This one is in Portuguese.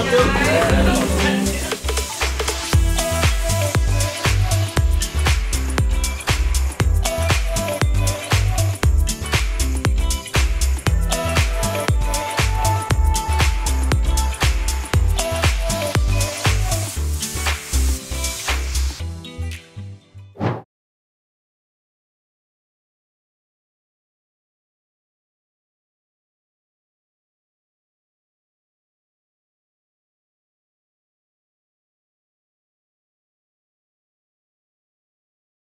Obrigado.